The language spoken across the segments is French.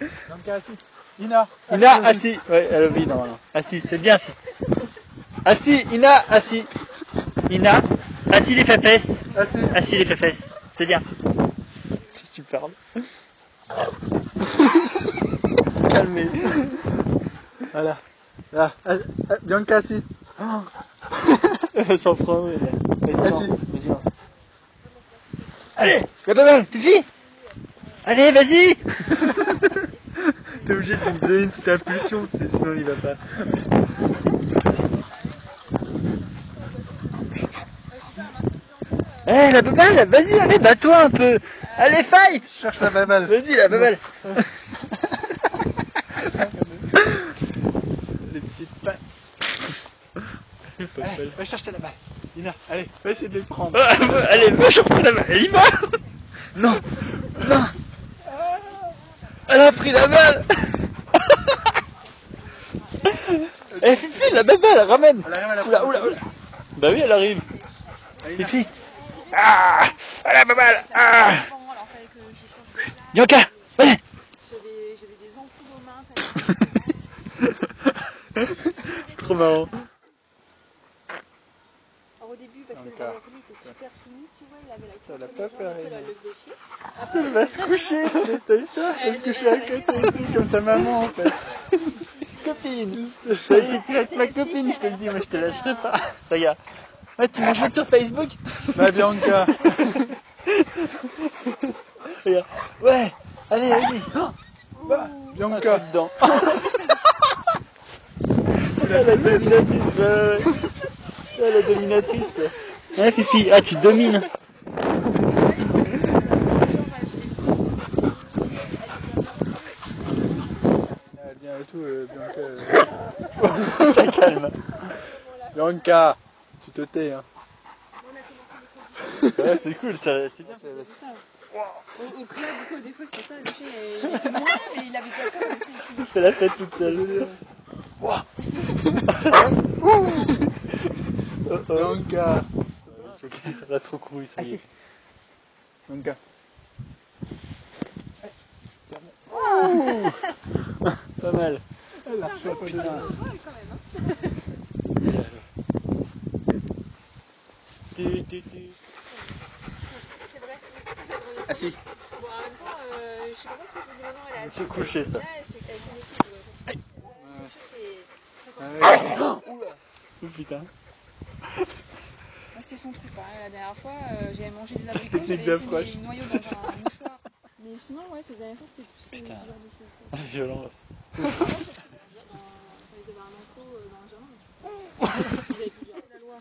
Donc assis. Ina. Ina, assis. Ouais, elle oublie normalement. Assis, c'est bien. Assis, Ina, assis. Ina, assis les fesses. Assis. Assis les fesses. C'est bien. Si tu parles. Calmez. Voilà. Là. Ah, ah, Bianca assis. Elle s'en elle. Vas-y, lance. Assis. Vas-y, lance. Allez, la mal, Fifi Allez, vas-y T'es obligé de me donner une petite impulsion, sinon il va pas. Eh, la baballe, vas-y, allez, bats-toi un peu Allez, fight Cherche la baballe. Vas-y, la baballe Les petites pattes. Allez, va chercher la balle. Ina, allez, va essayer de les prendre. Allez, va chercher la balle Elle y va Non a pris la balle. Eh, Fifi, la baballe, ramène. Elle arrive à la Oula, oula, oula. Bah oui, elle arrive. Fifi. Ah Ah, la baballe Ah change de Bianca Allez J'avais des ampoules aux mains. C'est trop marrant. Alors au début, parce que le Encore. Valérie était super soumis, tu vois, il avait la Elle a pas fait elle. Elle va se coucher, t'as vu ça Elle va se coucher à côté comme sa maman en fait. Copine Ça y est, tu vas être ma copine, je te le dis, moi je te lâcherai pas. Regarde. Ouais, tu m'ajoutes sur Facebook Bah Bianca. Regarde. Ouais Allez, vas-y oh Bah Bianca. Ah, dedans la dominatrice, ouais, la dominatrice, quoi. Ouais, Fifi, ah, tu domines. Ah, bien et tout, euh, Bianca. Ça calme. Bianca, tu te tais hein. Ouais, c'est cool, ça- c'est bien. Au, au club, du coup, des fois, c'était ça, le chien, il était loin, mais il avait déjà peur, il Tu fais la fête toute seule. Oh, oh. Bianca. Elle a trop couru, ça y est. Pas mal. Elle a hein. Tu, tu, tu. C'est. C'est. Ah si, Bon, en même temps, euh, je sais pas que je me dis maintenant, elle a c'est couché ça. C'est avec une équipe, ouais, c'est- c'est- Ah ouais. Oh putain. C'était son truc. hein. La dernière fois, euh, j'avais mangé des abricots, j'avais d'approche. mes noyaux dans un mouchoir. Mais sinon, ouais, cette dernière fois, c'était plus ce Putain. genre de choses. quoi. Violence. Ils avaient un enclos euh, dans le jardin, ils avaient plus la loi.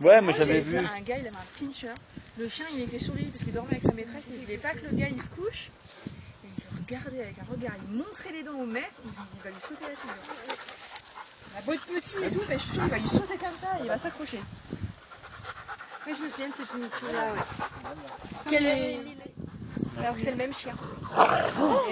Ouais, moi Moi, j'avais vu. Un gars, il avait un pincher. Le chien, il était sur lui parce qu'il dormait avec sa maîtresse. Il voulait pas que le gars il se couche. Et il le regardait avec un regard. Il montrait les dents au maître. Il, dit, il va lui sauter la figure. La boîte petit et tout, mais je suis sûre qu'il va lui sauter comme ça et il va s'accrocher. Oui, je me souviens de cette émission-là, ouais. Quel est... Alors que c'est le même chien.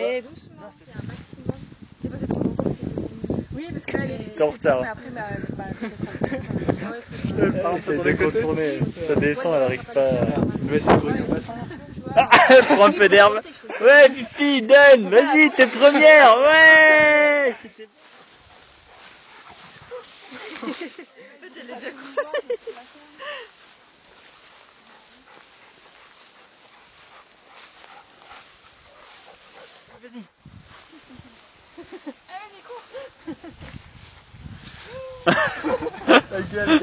Et doucement, c'est un maximum. C'est passé trop longtemps, c'est- Oui, parce que là, C'était en retard. Mais après, bah, bah, ça sera- Ouais, faut- Par Essaye sur de les contourner. Ça descend, elle arrive pas. à- Je essayer de revenir au bassin. Ah, prends un peu d'herbe. Ouais, Fifi, donne. Vas-y, t'es première. Ouais. C'était- Vas-y. Ta gueule.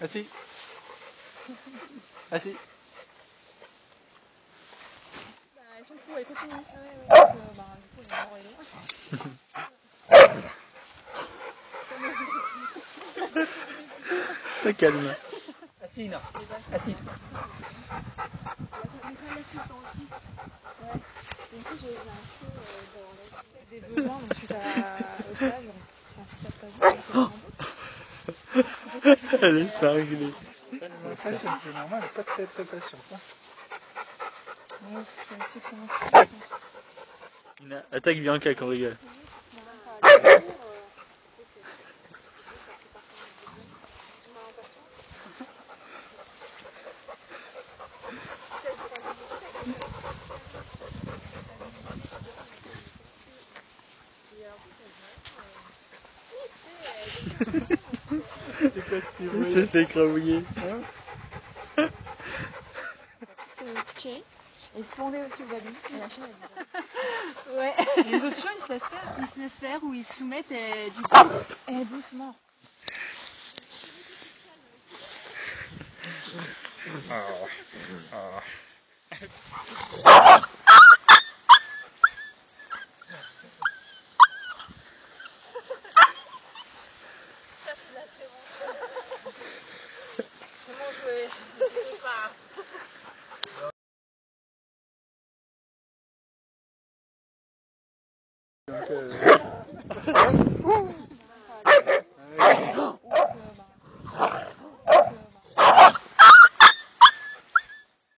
Assis. Assis. Bah, elles sont fous, elles continuent. Ah ouais, ouais. Donc, euh, bah, du coup, l'autre. Ça calme. Assis, Ina. Assis. Ouais. Et du coup, j'ai j'ai un peu dans la- des besoins donc, suite à, au stage. donc, enfin, si ça se passe bien. Elle est cinglée. Ça, c'est normal, elle est pas très très patiente. hein. Ouais, je sais que Attaque Bianca qu'on rigole. Il s'est fait écrabouiller. Euh, Thierry. Et se pendait aussi au babine. Et la chaîne, elle Ouais. Les autres chiens, ils se laissent faire. Ils se laissent faire ou ils se soumettent et du coup. Eh, doucement. Donc, euh,